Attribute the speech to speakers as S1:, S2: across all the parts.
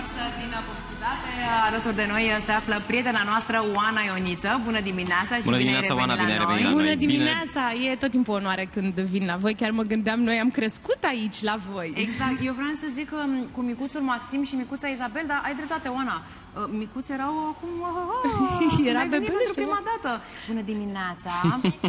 S1: întors din publicitate. Alături de noi se află prietena noastră, Oana Ioniță. Bună dimineața și
S2: Bună
S1: bine
S2: dimineața,
S1: ai
S2: Oana,
S1: revenit
S2: bine ai
S1: la
S2: revenit
S1: noi.
S2: la noi.
S3: Bună
S2: Bine.
S3: dimineața! E tot timpul onoare când vin la voi. Chiar mă gândeam, noi am crescut aici la voi.
S1: Exact. Eu vreau să zic că m, cu micuțul Maxim și micuța Isabel, dar ai dreptate, Oana. Uh, Micuți erau acum... uh,
S3: Era
S1: ai venit
S3: bebeluș,
S1: pentru prima dată. Bună dimineața!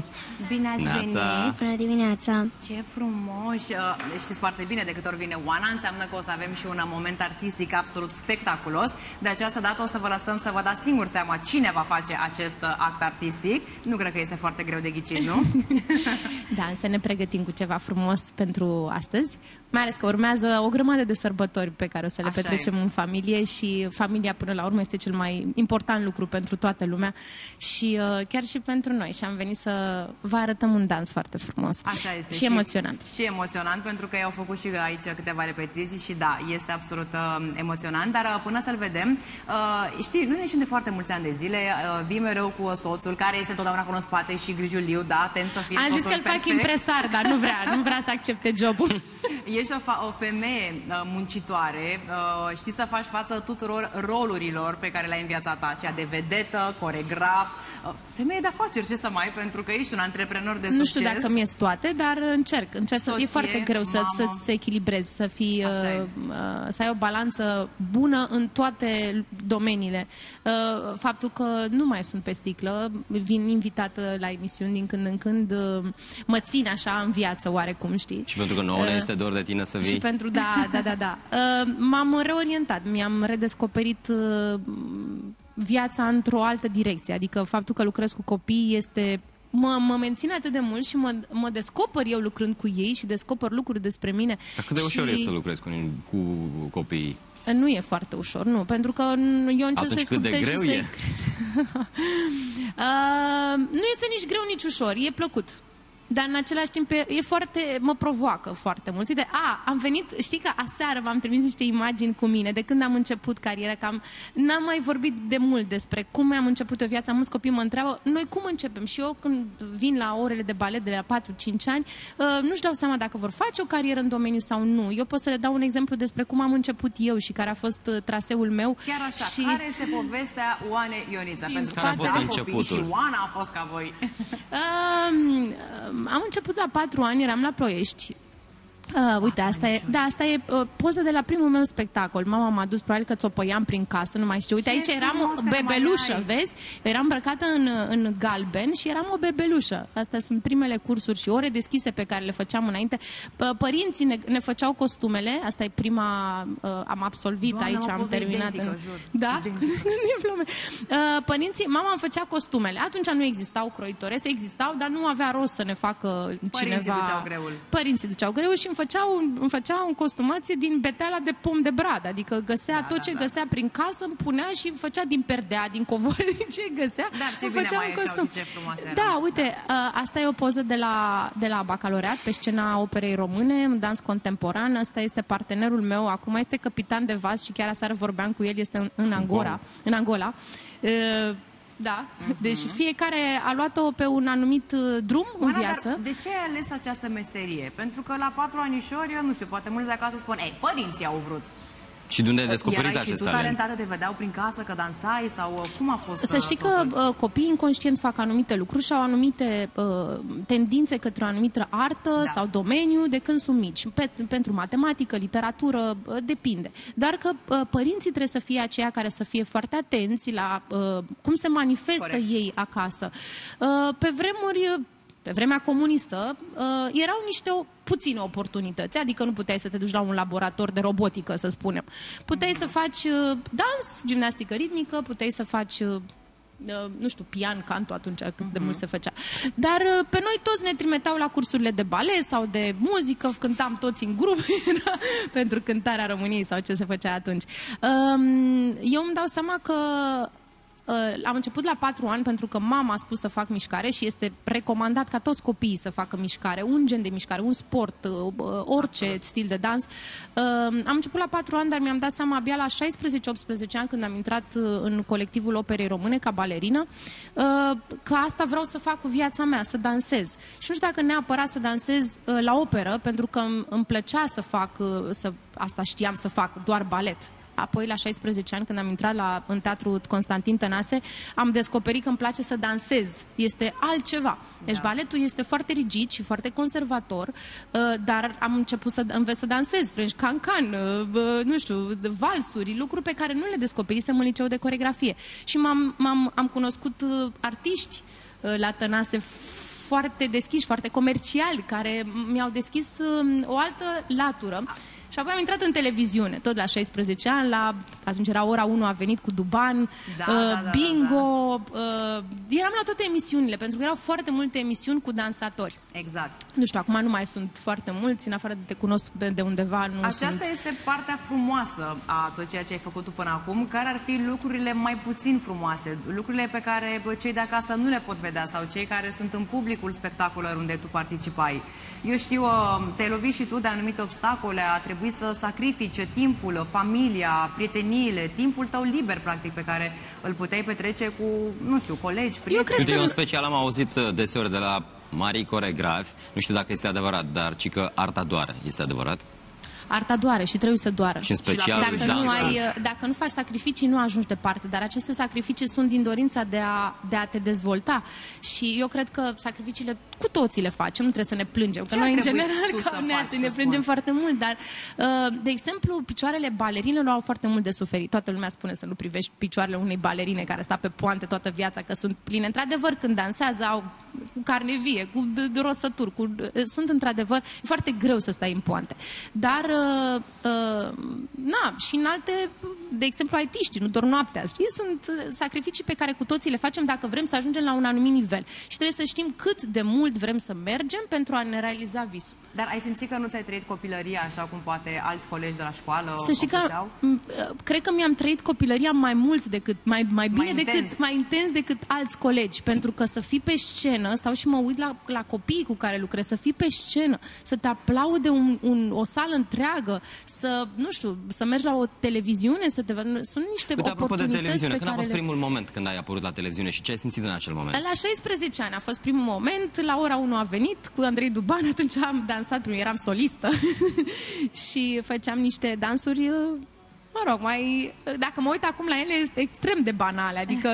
S1: Bine ați
S2: Neața.
S1: venit!
S4: Bună dimineața!
S1: Ce frumos! Uh, Știți foarte bine de câte ori vine Oana, înseamnă că o să avem și un moment artistic absolut spectaculos. De această dată o să vă lăsăm să vă dați singur seama cine va face acest uh, act artistic. Nu cred că este foarte greu de ghicit, nu?
S3: Da, să ne pregătim cu ceva frumos pentru astăzi. Mai ales că urmează o grămadă de sărbători pe care o să le
S1: Așa
S3: petrecem
S1: e.
S3: în familie și familia până la urmă este cel mai important lucru pentru toată lumea și uh, chiar și pentru noi. Și am venit să vă arătăm un dans foarte frumos
S1: Așa este.
S3: și emoționant.
S1: Și emoționant, pentru că ei au făcut și aici câteva repetiții și da, este absolut uh, emoționant, dar uh, până să-l vedem, uh, știi, noi ne ieșim de foarte mulți ani de zile, uh, vii mereu cu soțul, care este întotdeauna acolo în spate și grijuliu, da, atent să fie
S3: Am zis
S1: totul
S3: că îl fac
S1: perfect.
S3: impresar, dar nu vrea, nu vrea să accepte jobul.
S1: Ești o, fa- o femeie uh, muncitoare, uh, știi să faci față tuturor rolurilor pe care le ai în viața ta, aceea de vedetă, coregraf, uh, femeie de afaceri, ce să mai, pentru că ești un antreprenor de
S3: Nu
S1: succes.
S3: știu dacă mi-e toate, dar încerc. încerc să, e
S1: Soție,
S3: foarte greu să,
S1: mamă.
S3: să-ți echilibrezi, să, fii,
S1: Așa e.
S3: uh, uh, să ai o balanță bună în toate domeniile. Uh, faptul că nu mai sunt pe sticlă, vin invitată la emisiuni din când în când, uh, mă țin așa în viață oarecum, știi?
S2: Și pentru că nouă ne este dor de tine să
S3: Și
S2: vii.
S3: pentru, da, da, da, da. Uh, m-am reorientat, mi-am redescoperit uh, viața într-o altă direcție. Adică faptul că lucrez cu copii este mă, mă menține atât de mult și mă, mă descoper eu lucrând cu ei și descoper lucruri despre mine.
S2: Dar cât de ușor
S3: și
S2: e să lucrezi cu, cu copiii?
S3: Nu e foarte ușor, nu, pentru că eu încerc
S2: Atunci
S3: să-i
S2: cât de
S3: scutez
S2: greu
S3: și să-i
S2: e?
S3: uh, Nu este nici greu, nici ușor, e plăcut. Dar în același timp e, e foarte, mă provoacă foarte mult. Uite, a, am venit, știi că aseară v-am trimis niște imagini cu mine de când am început cariera, că am, n-am mai vorbit de mult despre cum am început o viață. Mulți copii mă întreabă, noi cum începem? Și eu când vin la orele de balet de la 4-5 ani, uh, nu-și dau seama dacă vor face o carieră în domeniu sau nu. Eu pot să le dau un exemplu despre cum am început eu și care a fost uh, traseul meu.
S1: Chiar așa,
S3: și...
S1: care este povestea Oane Ionița?
S3: Din
S1: Pentru că
S3: Care a
S1: da,
S3: fost
S1: copii
S2: începutul?
S1: Și Oana a fost ca voi.
S3: Um, am început la patru ani, eram la Ploiești. Uh, uite, asta e, da, asta e uh, poza de la primul meu spectacol. Mama m-a dus, probabil că țopăiam prin casă, nu mai știu. Uite,
S1: Ce
S3: aici eram
S1: frumos
S3: o
S1: că mai
S3: bebelușă,
S1: ai.
S3: vezi? Eram îmbrăcată în, în galben și eram o bebelușă. Astea sunt primele cursuri și ore deschise pe care le făceam înainte. P- Părinții ne, ne făceau costumele, asta e prima, uh, am absolvit
S1: Doamne,
S3: aici,
S1: o
S3: am
S1: poză
S3: terminat.
S1: identică,
S3: în...
S1: jur.
S3: Da?
S1: Identică.
S3: Diplome. Uh, părinții, mama îmi făcea costumele. Atunci nu existau croitorese, existau, dar nu avea rost să ne facă cineva...
S1: duceau greul.
S3: Părinții duceau greul și îmi făceau, îmi făcea o costumație din beteala de pom de brad. Adică găsea
S1: Da,
S3: tot
S1: da,
S3: ce
S1: da.
S3: găsea prin casă, îmi punea și îmi făcea din perdea, din covoare, din ce găsea.
S1: Dar ce
S3: îmi
S1: bine
S3: făcea
S1: mai
S3: un
S1: ieșeau
S3: costum.
S1: și ce frumoase erau.
S3: Da, uite, uh, asta e o poză de la, de la bacaloreat, pe scena operei române, în dans contemporan. Asta este partenerul meu, acum este capitan de vas și chiar aseară vorbeam cu el, este în, în Angola. În Angola. Uh, da, deci fiecare a luat-o pe un anumit uh, drum în
S1: Oana,
S3: viață.
S1: dar de ce ai ales această meserie? Pentru că la patru anișori, eu nu știu, poate mulți de acasă spun, ei, părinții au vrut.
S2: Și de unde ai descoperit
S1: Erai și
S2: acest
S1: tu
S2: talent?
S1: talentată, te vedeau prin casă că dansai sau uh, cum a fost?
S3: Să
S1: uh,
S3: știi că
S1: totul?
S3: uh, copiii inconștient fac anumite lucruri și au anumite uh, tendințe către o anumită artă
S1: Da.
S3: da. sau domeniu de când sunt mici. Pe, pentru matematică, literatură, uh, depinde. Dar că uh, părinții trebuie să fie aceia care să fie foarte atenți la uh, cum se manifestă
S1: Corect.
S3: ei acasă. Uh, pe vremuri... uh, pe vremea comunistă uh, erau niște o, puține oportunități, adică nu puteai să te duci la un laborator de robotică, să spunem. Puteai să faci uh, dans, gimnastică ritmică, puteai să faci uh, uh, nu știu, pian, canto atunci cât de mult se făcea. Dar uh, pe noi toți ne trimiteau la cursurile de balet sau de muzică, cântam toți în grup era pentru cântarea României sau ce se făcea atunci. Um, Eu îmi dau seama că Uh, am început la patru ani pentru că mama a spus să fac mișcare și este recomandat ca toți copiii să facă mișcare, un gen de mișcare, un sport, uh, uh, orice stil de dans. Uh, Am început la patru ani, dar mi-am dat seama abia la 16-18 ani când am intrat uh, în colectivul operei române ca balerină uh, că asta vreau să fac cu viața mea, să dansez. Și nu știu dacă neapărat să dansez uh, la operă, pentru că îmi- îmi plăcea să fac, uh, să, asta știam să fac, doar balet. Apoi la 16 ani, când am intrat la, în teatru Constantin Tănase, am descoperit că îmi place să dansez. Este altceva. Deci da. baletul este foarte rigid și foarte conservator, uh, dar am început să înveț să dansez, French cancan, uh, nu știu, valsuri, lucruri pe care nu le descoperisem în liceu de coregrafie. Și m-am, m-am, am cunoscut uh, artiști la Tănase foarte deschiși, foarte comerciali, care mi-au deschis um, o altă latură. Și apoi am intrat în televiziune, tot la 16 ani, la, atunci era ora 1, a venit cu Duban, da, uh, da, da, bingo, da, da. Uh, eram la toate emisiunile, pentru că erau foarte multe emisiuni cu dansatori.
S1: Exact.
S3: Nu știu, acum nu mai sunt foarte mulți, în afară de te cunosc de undeva, nu
S1: Aceasta
S3: sunt...
S1: este partea frumoasă a tot ceea ce ai făcut tu până acum. Care ar fi lucrurile mai puțin frumoase? Lucrurile pe care cei de acasă nu le pot vedea sau cei care sunt în publicul spectacolelor unde tu participai. Eu știu, uh, te-ai lovit și tu de anumite obstacole, a trebuit să sacrifice timpul, familia, prieteniile, timpul tău liber, practic, pe care îl puteai petrece cu, nu știu, colegi, prieteni. Eu
S2: cred că... Eu în special am auzit uh, deseori de la marii coregrafi, nu știu dacă este adevărat, dar ci că arta doare. Este adevărat?
S3: Arta doare și trebuie să doară.
S2: Și în special
S3: și dacă, nu ai, dacă nu faci sacrificii, nu ajungi departe. Dar aceste sacrificii sunt din dorința de a, de a te dezvolta. Și eu cred că sacrificiile cu toții le facem, nu trebuie să ne plângem. Că noi, în general, ca neații, ne plângem spun. foarte mult. Dar, uh, de exemplu, picioarele balerinelor au foarte mult de suferit. Toată lumea spune să nu privești picioarele unei balerine care sta pe poante toată viața, că sunt pline. Într-adevăr, când dansează, au cu carne vie, cu rosături, cu, sunt într-adevăr, e foarte greu să stai în poante. Dar, uh, uh, na, și în alte, de exemplu, aitiști, nu doar noaptea, știi? Sunt uh, sacrificii pe care cu toții le facem dacă vrem să ajungem la un anumit nivel. Și trebuie să știm cât de mult vrem să mergem pentru a ne realiza visul.
S1: Dar ai simțit că nu ți-ai trăit copilăria așa cum poate alți colegi de la școală
S3: Să știi că, cred că mi-am trăit copilăria mai mult decât, mai, mai bine mai decât, intens. mai intens decât alți colegi. Pentru că să fii pe scenă, stau și mă uit la, la copiii cu care lucrez, să fii pe scenă, să te aplaude un, un, o sală întreagă, să, nu știu, să mergi la o televiziune, să te... Sunt niște Uite, oportunități de televiziune,
S2: când a fost le... primul moment când ai apărut la televiziune și ce ai simțit în acel moment?
S3: La 16 ani a fost primul moment, la ora 1 a venit cu Andrei Duban, atunci am dansat, primul, eram solistă. Și făceam niște dansuri mă rog, mai, dacă mă uit acum la ele, este extrem de banale, adică,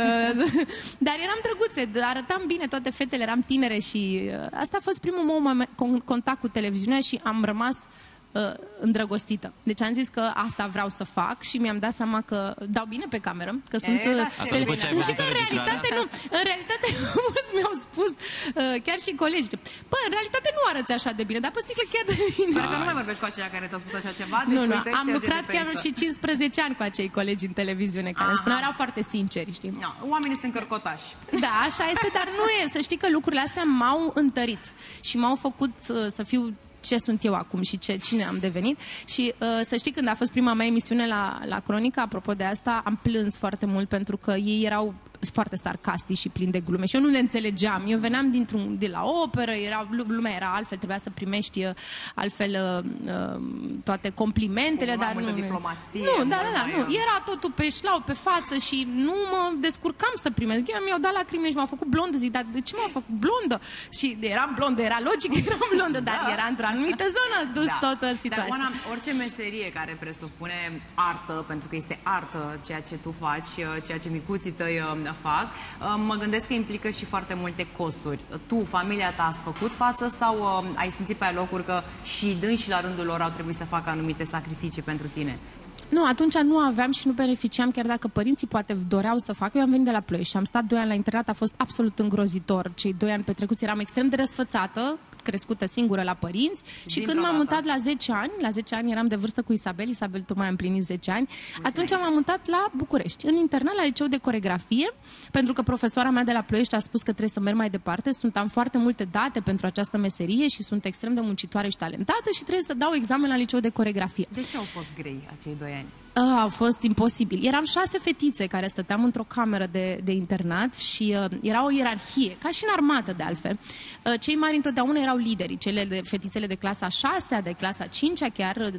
S3: dar eram drăguțe, arătam bine toate fetele, eram tinere și uh, asta a fost primul meu moment, contact cu televiziunea și am rămas uh, îndrăgostită. Deci am zis că asta vreau să fac și mi-am dat seama că dau bine pe cameră, că e, sunt... Da,
S2: asta uh,
S3: și, și că în realitate nu. În realitate mulți mi-au spus, uh, chiar și colegi, bă, în realitate nu arăți așa de bine, dar pe sticlă chiar de bine.
S1: Sper că nu mai vorbești cu aceia care ți-au spus așa ceva. Deci
S3: nu, nu, am lucrat chiar și 15 ani cu acei colegi în televiziune care îmi spuneau, erau foarte sinceri, știi?
S1: No, oamenii sunt cărcotași.
S3: Da, așa este, dar nu e. Să știi că lucrurile astea m-au întărit și m-au făcut uh, să fiu ce sunt eu acum și ce, cine am devenit. Și uh, să știi, când a fost prima mea emisiune la, la Cronica, apropo de asta, am plâns foarte mult pentru că ei erau foarte sarcastici și plini de glume și eu nu le înțelegeam. Eu veneam dintr-un, de la operă, era, lumea era altfel, trebuia să primești uh, altfel uh, uh, toate complimentele, dar nu...
S1: diplomație.
S3: Nu, da, da, da, nu. Era totul pe șlau, pe față și nu mă descurcam să primesc. Chiar mi-au dat lacrimi și m-au făcut blondă. Zic, dar de ce m-au făcut blondă? Și eram blondă, era logic că eram blondă, dar da. era într-o anumită zonă dus da. toată situația. Dar,
S1: Oana, orice meserie care presupune artă, pentru că este artă ceea ce tu faci, ceea ce micuții tăi fac, uh, mă gândesc că implică și foarte multe costuri. Tu, familia ta, ați făcut față sau uh, ai simțit pe locuri că și dânsi la rândul lor au trebuit să facă anumite sacrificii pentru tine?
S3: Nu, atunci nu aveam și nu beneficiam, chiar dacă părinții poate doreau să facă. Eu am venit de la Ploiești și am stat doi ani la internat, a fost absolut îngrozitor. Cei doi ani petrecuți eram extrem de răsfățată, crescută singură la părinți și când m-am mutat la 10 ani, la 10 ani eram de vârstă cu Isabel, Isabel tocmai am împlinit 10 ani, atunci m-am mutat la București, în internat la liceu de coregrafie, pentru că profesoara mea de la Ploiești a spus că trebuie să merg mai departe, sunt am foarte multe date pentru această meserie și sunt extrem de muncitoare și talentată și trebuie să dau examen la liceu de coregrafie.
S1: De ce au fost grei acei doi ani?
S3: A, a fost imposibil. Eram șase fetițe care stăteam într-o cameră de, de internat și uh, era o ierarhie, ca și în armată de altfel. Uh, cei mari întotdeauna erau lideri, cele de fetițele de clasa 6 de clasa 5 chiar uh,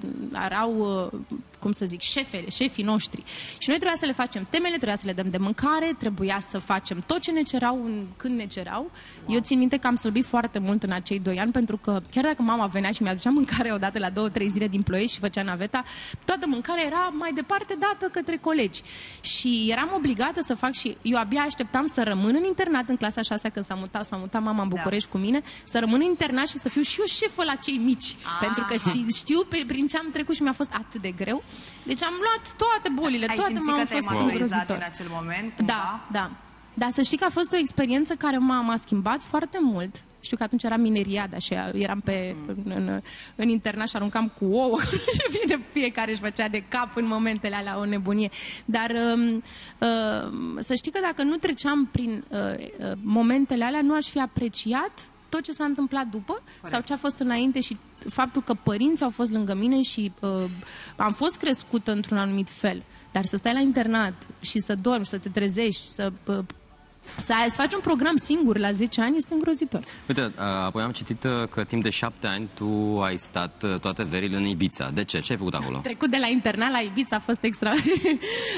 S3: erau uh, cum să zic, șefele, șefii noștri. Și noi trebuia să le facem temele, trebuia să le dăm de mâncare, trebuia să facem tot ce ne cerau în, când ne cerau. Wow. Eu țin minte că am slăbit foarte mult în acei doi ani, pentru că chiar dacă mama venea și mi-aducea mâncare odată la două, trei zile din ploiești și făcea naveta, toată mâncarea era mai departe dată către colegi. Și eram obligată să fac și eu abia așteptam să rămân în internat în clasa 6 când s-a mutat, s-a mutat mama în da. București da. cu mine, să rămân în internat și să fiu și eu șefă la cei mici. Ah. Pentru că știu pe, prin ce am trecut și mi-a fost atât de greu. Deci am luat toate bolile,
S1: Ai
S3: toate m-au fost îngrozitor.
S1: în acel moment?
S3: Cumva? Da, da. Dar să știi că a fost o experiență care m-a, schimbat foarte mult. Știu că atunci era mineriada și eram pe, în, în, în internat și aruncam cu ouă și vine fiecare își făcea de cap în momentele alea o nebunie. Dar uh, uh, să știi că dacă nu treceam prin uh, uh, momentele alea, nu aș fi apreciat tot ce s-a întâmplat după Corect. sau ce a fost înainte și faptul că părinții au fost lângă mine și uh, am fost crescută într-un anumit fel. Dar să stai la internat și să dormi, să te trezești, să uh, să, ai, să faci un program singur la 10 ani este îngrozitor.
S2: Uite, apoi am citit uh, că timp de 7 ani tu ai stat uh, toate verile în Ibiza. De ce? Ce ai făcut acolo?
S3: Trecut de la internat la Ibiza a fost extra.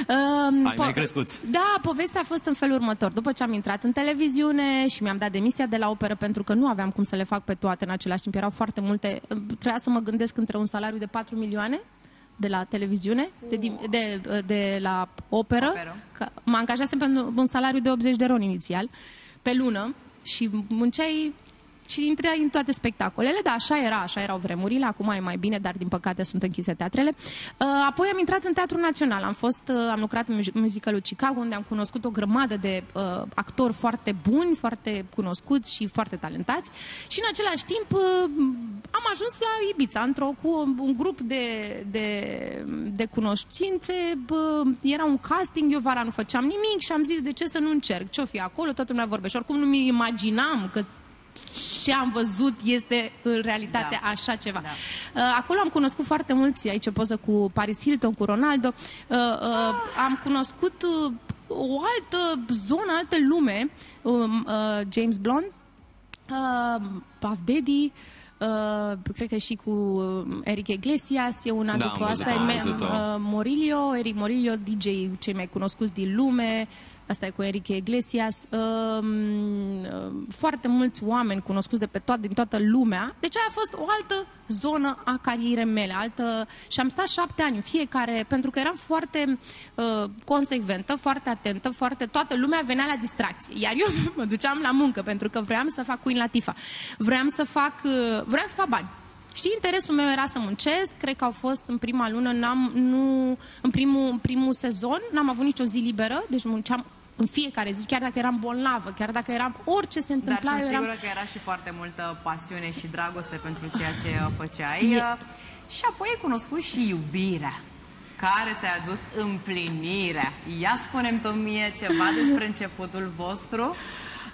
S2: um, ai mai crescut.
S3: Da, povestea a fost în felul următor. După ce am intrat în televiziune și mi-am dat demisia de la operă pentru că nu aveam cum să le fac pe toate în același timp. Erau foarte multe. Trebuia să mă gândesc între un salariu de 4 milioane de la televiziune, de, de, de la operă. operă. Că mă angajasem pentru un salariu de 80 de ron inițial, pe lună, și munceai și intră în toate spectacolele, dar așa era, așa erau vremurile, acum e mai bine, dar din păcate sunt închise teatrele. Uh, apoi am intrat în Teatrul Național, am fost, uh, am lucrat în musicalul Chicago, unde am cunoscut o grămadă de uh, actori foarte buni, foarte cunoscuți și foarte talentați și în același timp uh, am ajuns la Ibiza, într-o, cu un grup de, de, de cunoștințe, bă, era un casting, eu vara nu făceam nimic și am zis de ce să nu încerc, ce-o fi acolo, toată lumea vorbește. Oricum nu mi imaginam că ce am văzut este în realitate da. așa ceva. Da. Uh, acolo am cunoscut foarte mulți, aici poză cu Paris Hilton, cu Ronaldo. Uh, uh, am cunoscut o altă zonă, altă lume, um, James Blond, Puff Daddy, Uh, cred că și cu Eric Iglesias, e una da, după asta, e uh, Morillo, Eric Morillo, DJ cei mai cunoscuți din lume, asta e cu Enrique Iglesias, um, foarte mulți oameni cunoscuți de pe toată, din toată lumea. Deci aia a fost o altă zonă a carierei mele, altă... și am stat șapte ani fiecare, pentru că eram foarte uh, consecventă, foarte atentă, foarte... toată lumea venea la distracție, iar eu mă duceam la muncă, pentru că vreau să fac Queen Latifah. Vreau să fac, uh, vreau să fac bani. Știi, interesul meu era să muncesc, cred că au fost în prima lună, n-am, nu, în, primul, în primul sezon, n-am avut nicio zi liberă, deci munceam în fiecare zi, chiar dacă eram bolnavă, chiar dacă eram orice se întâmpla.
S1: Dar sunt
S3: eram...
S1: sigură că era și foarte multă pasiune și dragoste pentru ceea ce uh, făceai. E... Uh, și apoi ai cunoscut și iubirea care ți-a adus împlinirea. Ia spunem tu mie ceva despre începutul vostru.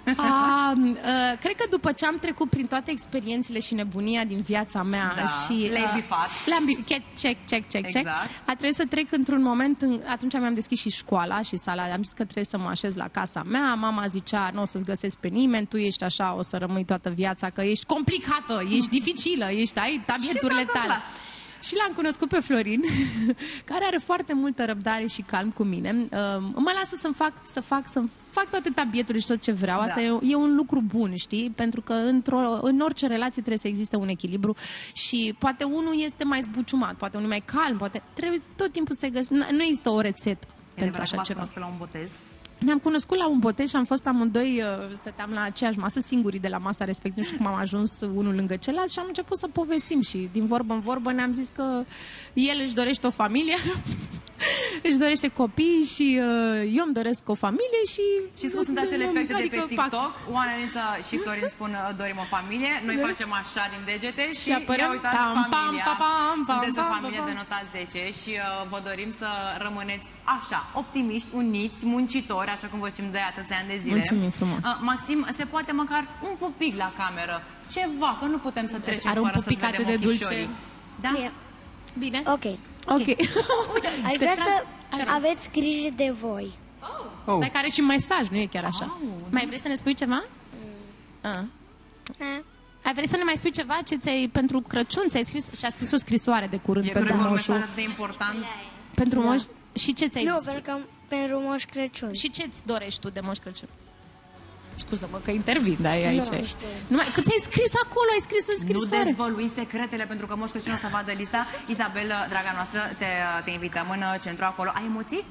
S3: A, uh, cred că după ce am trecut prin toate experiențele și nebunia din viața mea
S1: da,
S3: și...
S1: Le-ai bifat.
S3: Le-am bifat. Check, check, check, exact. check. A trebuit să trec într-un moment, în, atunci mi-am deschis și școala și sala, am zis că trebuie să mă așez la casa mea, mama zicea, nu o să-ți găsesc pe nimeni, tu ești așa, o să rămâi toată viața, că ești complicată, ești dificilă, ești, ai tabieturile tale. Și l-am cunoscut pe Florin, care are foarte multă răbdare și calm cu mine. Uh, mă lasă să-mi fac, să fac, să fac toate tabieturile și tot ce vreau. Asta da. e, e un lucru bun, știi? Pentru că într-o, în orice relație trebuie să existe un echilibru și poate unul este mai zbuciumat, poate unul mai calm, poate trebuie tot timpul să găsești. Nu există o rețetă e pentru așa ceva.
S1: la un botez?
S3: Ne-am cunoscut la un botez și am fost amândoi, uh, stăteam la aceeași masă, singurii de la masa respectivă și cum am ajuns unul lângă celălalt și am început să povestim și din vorbă în vorbă ne-am zis că el își dorește o familie își dorește copii și uh, eu îmi doresc o familie și...
S1: Și cum sunt acele efecte adică de pe TikTok? Oana Nița și Florin spun uh, dorim o familie, noi da. facem așa din degete și, și apărăm, ia uitați tam, familia. Pam, pam, pam, Sunteți pam, o familie pam, pam. de nota 10 și uh, vă dorim să rămâneți așa, optimiști, uniți, muncitori, așa cum vă știm de atâția ani de zile.
S3: Mulțumim frumos. Uh,
S1: Maxim, se poate măcar un pupic la cameră, ceva, că nu putem să trecem
S3: Are
S1: fără
S3: un pupic atât de dulce.
S1: Da?
S4: Bine? Ok.
S3: Ok.
S4: Ai vrea să aveți grijă de voi.
S3: Oh. oh. Stai care și mesaj, nu e chiar așa. Oh, mai vrei să ne spui ceva? Mm.
S4: Ah.
S3: Ai vrei să ne mai spui ceva? Ce ți-ai pentru Crăciun? Ți-ai scris și a scris o scrisoare de curând
S1: E
S3: pentru
S1: cred că un
S3: moșul.
S1: mesaj de important.
S3: Pentru moș și ce ți-ai
S4: Nu,
S3: scris?
S4: pentru că pentru Moș Crăciun.
S3: Și ce îți dorești tu de Moș Crăciun? Scuză-mă că intervin, dar e aici.
S4: Nu știu.
S3: Numai că ți-ai scris acolo, ai scris în
S1: Nu
S3: scrisoare.
S1: dezvălui secretele pentru că Moș Crăciun o să vadă lista. Isabel, draga noastră, te, te invităm în uh, centru acolo. Ai emoții?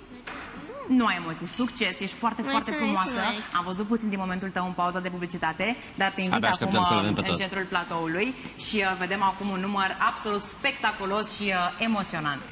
S1: Nu ai emoții. Succes, ești foarte, foarte
S4: Mulțumesc
S1: frumoasă.
S4: mult.
S1: Am văzut puțin din momentul tău în pauza de publicitate, dar te invit
S2: Abia
S1: acum
S2: așteptăm să-l
S1: uh,
S2: vedem pe
S1: în
S2: tot.
S1: centrul platoului și uh, vedem acum un număr absolut spectaculos și uh, emoționant.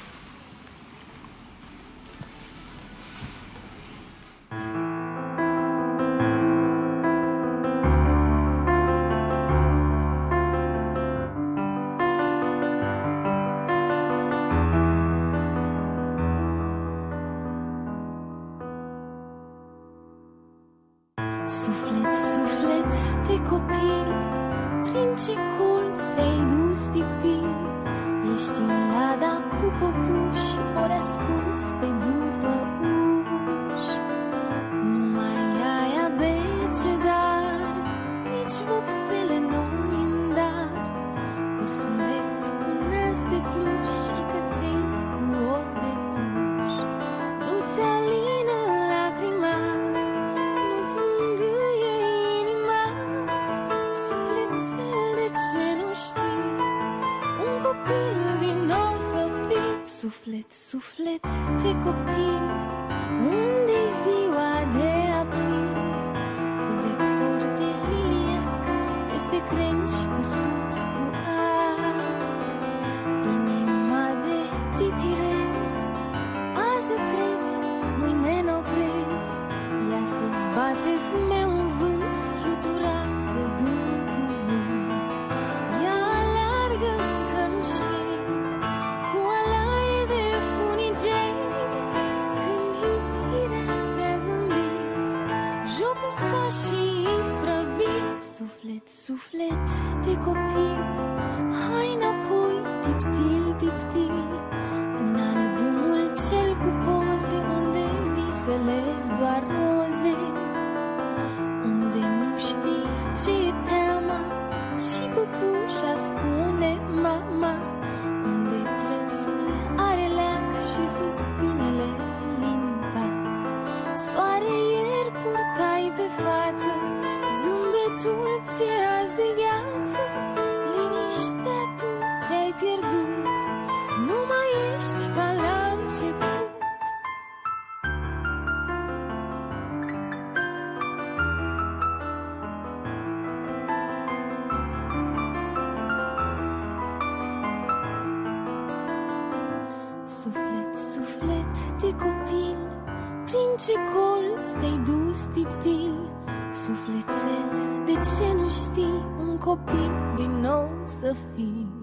S5: De copil Prin ce colț te-ai dus tiptil Ești în lada cu păpuși Ori ascuns pe după difficulty ce colț te-ai dus tiptil? Sufletel, de ce nu știi Un copil din nou să fii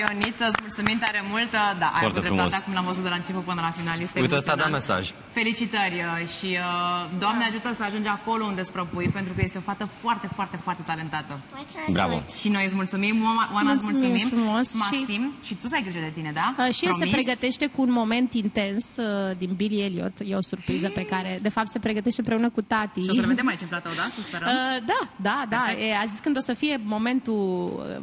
S1: Ioniță, îți mulțumim tare mult. Da, ai
S2: Foarte
S1: avut dreptate
S2: frumos.
S1: acum l-am văzut de la început până la final. Este
S2: Uite, ăsta a dat
S1: emoționant.
S2: mesaj.
S1: Felicitări uh, și uh, Doamne ajută să ajungi acolo unde îți propui, pentru că este o fată foarte, foarte, foarte talentată.
S4: Mulțumesc
S2: Bravo.
S4: mult.
S1: Și noi îți mulțumim, Oana Oana, îți
S3: Mulțumim
S1: mulțumim.
S3: frumos și-
S1: Maxim, și... tu să ai grijă de tine, da?
S3: Uh, și el se
S1: Promiți?
S3: pregătește cu un moment intens uh, din Billy Elliot. E o surpriză pe care, de fapt, se pregătește împreună cu tati.
S1: Și o să-l vedem aici în platou, da? Să sperăm.
S3: Uh, da, da, da.
S1: Perfect.
S3: E, a zis când o să fie momentul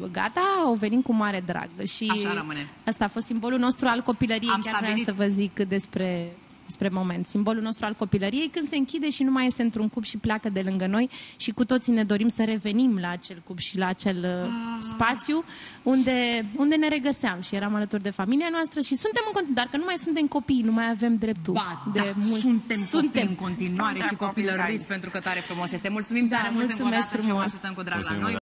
S3: uh, gata, o venim cu mare drag. Și
S1: Așa rămâne.
S3: Asta a fost simbolul nostru al copilăriei.
S1: Am
S3: Chiar vreau
S1: stabilit.
S3: să vă zic despre despre moment. Simbolul nostru al copilăriei când se închide și nu mai este într-un cub și pleacă de lângă noi și cu toții ne dorim să revenim la acel cub și la acel uh, spațiu unde, unde ne regăseam și eram alături de familia noastră și suntem în continuare, dar că nu mai suntem copii, nu mai avem dreptul
S1: Ba,
S3: de
S1: da,
S3: mult.
S1: suntem,
S3: suntem
S1: copii în continuare și
S3: Suntem
S1: copilăriți
S3: copii.
S1: pentru că tare frumos este. Mulțumim
S3: Da,
S1: tare mult încă o
S3: mulțumesc
S1: dată și vă
S3: frumos.
S1: așteptăm cu drag la
S2: Mulțumim
S1: noi.